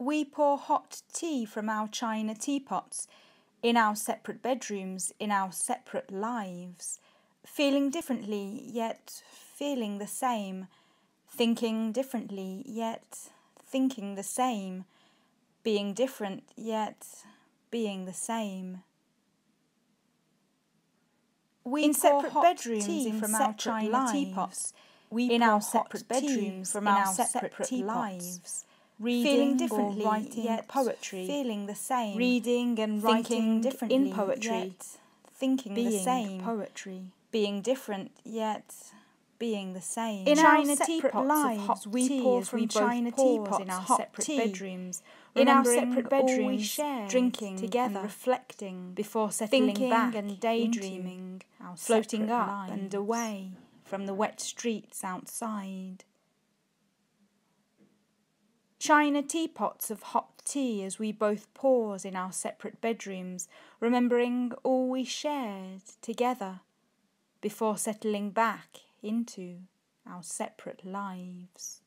We pour hot tea from our china teapots in our separate bedrooms, in our separate lives, feeling differently, yet feeling the same, thinking differently, yet thinking the same, being different, yet being the same. We in separate bedrooms in from our china lives. teapots. We in our separate bedrooms from our separate, separate lives reading feeling differently, writing yet poetry, feeling the same, reading and writing differently in poetry, thinking being the same, poetry, being different yet being the same. In China our separate lives, hot we pour from we China teapots in our separate tea. bedrooms. In our separate bedrooms, we share, drinking together, reflecting before settling thinking back and daydreaming, floating up lives. and away from the wet streets outside. China teapots of hot tea as we both pause in our separate bedrooms, remembering all we shared together before settling back into our separate lives.